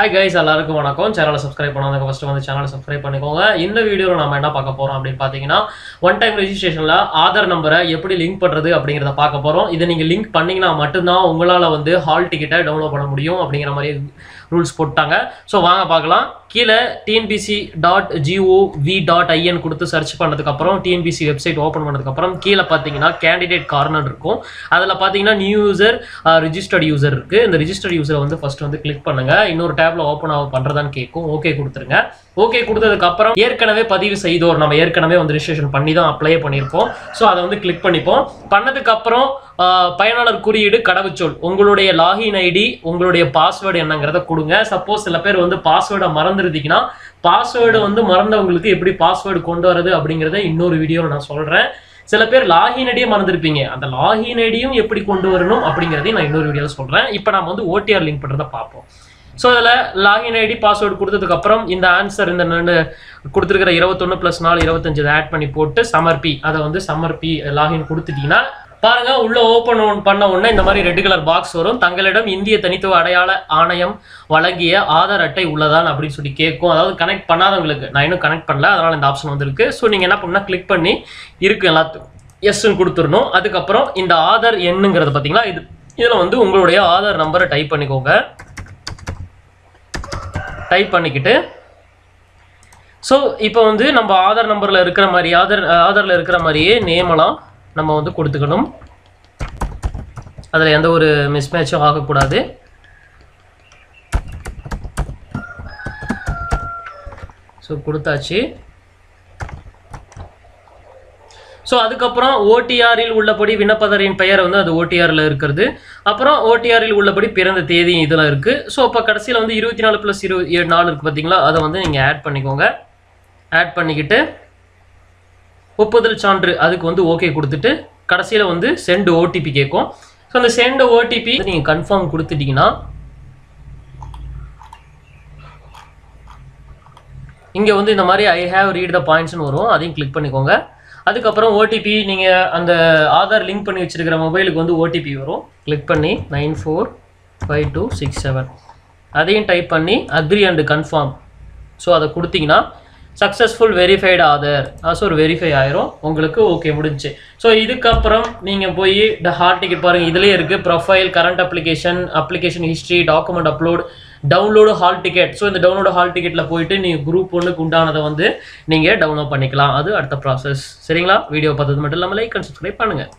Hi guys எல்லாருக்கும் வணக்கம். சேனலை சப்ஸ்கிரைப் பண்ணாதவங்க ஃபஸ்ட்டு வந்து சேனலை சப்ஸ்கிரைப் பண்ணிக்கோங்க. இந்த வீடியோவில் நம்ம என்ன பார்க்க போகிறோம் அப்படின்னு பார்த்தீங்கன்னா ஒன் டைம் ரெஜிஸ்ட்ரேஷனில் ஆதார் நம்பரை எப்படி லிங்க் பண்ணுறது அப்படிங்கிறத பார்க்க போகிறோம் இதை நீங்கள் லிங்க் பண்ணிங்கன்னா மட்டும்தான் உங்களால் வந்து ஹால் டிக்கெட்டை டவுன்லோட் பண்ண முடியும் அப்படிங்கிற மாதிரி ரூல்ஸ் போட்டாங்க. ஸோ வாங்க பார்க்கலாம். கீழே TNPSC dot GO V dot IN கொடுத்து சர்ச் பண்ணதுக்கப்புறம் டிஎன்பிசி வெப்சைட் ஓப்பன் பண்ணதுக்கப்புறம் கீழே பார்த்தீங்கன்னா கேண்டிடேட் கார்னர் இருக்கும். அதில் பார்த்தீங்கன்னா நியூ யூசர் ரிஜிஸ்டர்ட் யூசர் இருக்குது இந்த ரிஜிஸ்டர்ட் யூசரை வந்து ஃபர்ஸ்ட் வந்து கிளிக் பண்ணுங்க. இன்னொரு டேப்ல ஓப்பன் ஆக பண்ணுறதான்னு கேட்கும். ஓகே கொடுத்துருங்க. ஓகே கொடுத்ததுக்கப்புறம் ஏற்கனவே பதிவு செய்தோர். நம்ம ஏற்கனவே வந்து ரிஜிஸ்ட்ரேஷன் பண்ணி தான் அப்ளை பண்ணியிருப்போம் ஸோ அதை வந்து கிளிக் பண்ணிப்போம். பண்ணதுக்கப்புறம் பயனாளர் குறியீடு கடவுச்சொல். உங்களுடைய லாகின் ஐடி உங்களுடைய பாஸ்வேர்டு என்னங்கிறத கொடுங்க. சப்போஸ் சில பேர் வந்து பாஸ்வேர்டை மறந்துருந்தீங்கன்னா பாஸ்வேர்டு வந்து மறந்தவங்களுக்கு எப்படி பாஸ்வேர்டு கொண்டு வரது அப்படிங்கிறத இன்னொரு வீடியோவில் நான் சொல்கிறேன் சில பேர் லாகின் ஐடியே மறந்துருப்பீங்க. அந்த லாகின் ஐடியும் எப்படி கொண்டு வரணும் அப்படிங்கிறதையும் நான் இன்னொரு வீடியோவில் சொல்கிறேன் இப்போ நம்ம வந்து ஓடிஆர் லிங்க் பண்ணுறதை பார்ப்போம். ஸோ அதில் லாகின் ஐடி பாஸ்வேர்டு கொடுத்ததுக்கப்புறம் இந்த ஆன்சர் இந்த நான் கொடுத்துருக்கிற இருபத்தொன்று ப்ளஸ் நாலு இருபத்தஞ்சு ஆட் பண்ணி போட்டு சமர்ப்பி அதை வந்து சமர்ப்பி லாகின் கொடுத்துட்டீங்கன்னா பாருங்க உள்ள ஓப்பன் பண்ண உடனே இந்த மாதிரி ரெட் கலர் பாக்ஸ் வரும். தங்களிடம் இந்திய தனித்துவ அடையாள ஆணையம் வழங்கிய ஆதார் அட்டை உள்ளதான் அப்படின்னு சொல்லி கேட்கும். அதாவது கனெக்ட் பண்ணாதவங்களுக்கு நான் இன்னும் கனெக்ட் பண்ணல அதனால இந்த ஆப்ஷன் வந்திருக்கு. ஸோ நீங்கள் என்ன பண்ணால் கிளிக் பண்ணி இருக்கு எல்லாத்துக்கும். எஸ்ன்னு கொடுத்துடணும். அதுக்கப்புறம் இந்த ஆதார் எண்ணுங்கிறது பார்த்தீங்களா இது இதில் வந்து உங்களுடைய ஆதார் நம்பரை டைப் பண்ணிக்கோங்க. டைப் பண்ணிக்கிட்டு. ஸோ இப்போ வந்து நம்ம ஆதார் நம்பரில் இருக்கிற மாதிரி ஆதார் ஆதாரில் இருக்கிற மாதிரியே நேமெல்லாம் நம்ம வந்து கொடுத்துக்கணும். அதில் எந்த ஒரு மிஸ்மேட்சும் ஆகக்கூடாது. ஸோ கொடுத்தாச்சு. ஸோ அதுக்கப்புறம் ஓடிஆரில் உள்ளபடி விண்ணப்பதாரின் பெயர் வந்து அது ஓடிஆரில் இருக்கிறது. அப்புறம் ஓடிஆரில் உள்ளபடி பிறந்த தேதி இதெல்லாம் இருக்குது ஸோ இப்போ கடைசியில் வந்து இருபத்தி நாலு ப்ளஸ் இருபது ஏழு நாலு இருக்குது பார்த்தீங்களா அதை வந்து நீங்கள் ஆட் பண்ணிக்கோங்க. ஆட் பண்ணிக்கிட்டு ஒப்புதல் சான்று அதுக்கு வந்து ஓகே கொடுத்துட்டு கடைசியில் வந்து செண்டு ஓடிபி கேட்கும். ஸோ அந்த செண்டு ஓடிபி நீங்கள் கன்ஃபார்ம் கொடுத்துட்டீங்கன்னா இங்கே வந்து இந்த மாதிரி ஐ ஹாவ் ரீட் த பாயிண்ட்ஸ்னு வரும். அதையும் கிளிக் பண்ணிக்கோங்க. அதுக்கப்புறம் ஓடிபி நீங்கள் அந்த ஆதார் லிங்க் பண்ணி வச்சிருக்கிற மொபைலுக்கு வந்து ஓடிபி வரும். கிளிக் பண்ணி nine four five two six seven அதையும் டைப் பண்ணி அக்ரி அண்டு கன்ஃபார்ம் ஸோ அதை கொடுத்தீங்கன்னா சக்ஸஸ்ஃபுல் வெரிஃபைடு ஆதர். ஸோ ஒரு வெரிஃபை ஆயிரும். உங்களுக்கு ஓகே முடிஞ்சுச்சு ஸோ இதுக்கப்புறம் நீங்கள் போய் இந்த ஹார்ட் டிக்கெட் பாருங்கள் இதுலேயே இருக்குது profile current application application history document upload download hall ticket so இந்த டவுன்லோடு ஹால் டிக்கெட்டில் போயிட்டு நீங்கள் குரூப் ஒன்றுக்கு உண்டானதை வந்து நீங்கள் டவுன்லோட் பண்ணிக்கலாம். அது அடுத்த ப்ராசஸ் சரிங்களா? வீடியோ பார்த்தது மட்டும் இல்லாமல் லைக் அண்ட் சப்ஸ்கிரைப் பண்ணுங்கள்